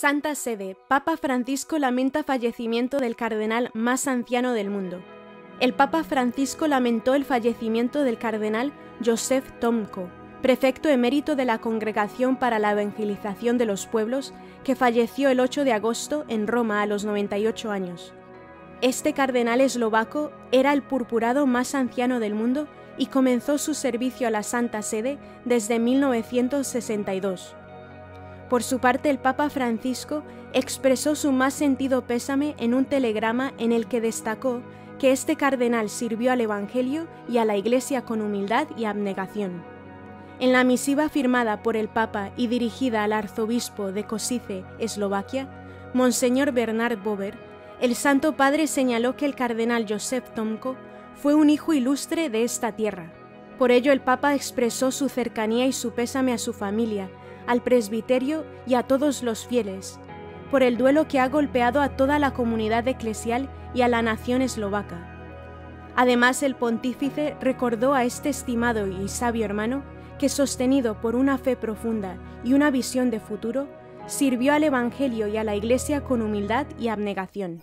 Santa Sede, Papa Francisco lamenta fallecimiento del cardenal más anciano del mundo. El Papa Francisco lamentó el fallecimiento del cardenal Joseph Tomko, prefecto emérito de la Congregación para la Evangelización de los Pueblos, que falleció el 8 de agosto en Roma a los 98 años. Este cardenal eslovaco era el purpurado más anciano del mundo y comenzó su servicio a la Santa Sede desde 1962. Por su parte, el Papa Francisco expresó su más sentido pésame en un telegrama en el que destacó que este cardenal sirvió al Evangelio y a la Iglesia con humildad y abnegación. En la misiva firmada por el Papa y dirigida al arzobispo de Kosice, Eslovaquia, Monseñor Bernard Bober, el Santo Padre señaló que el cardenal Joseph Tomko fue un hijo ilustre de esta tierra. Por ello el Papa expresó su cercanía y su pésame a su familia, al presbiterio y a todos los fieles, por el duelo que ha golpeado a toda la comunidad eclesial y a la nación eslovaca. Además, el pontífice recordó a este estimado y sabio hermano que, sostenido por una fe profunda y una visión de futuro, sirvió al Evangelio y a la Iglesia con humildad y abnegación.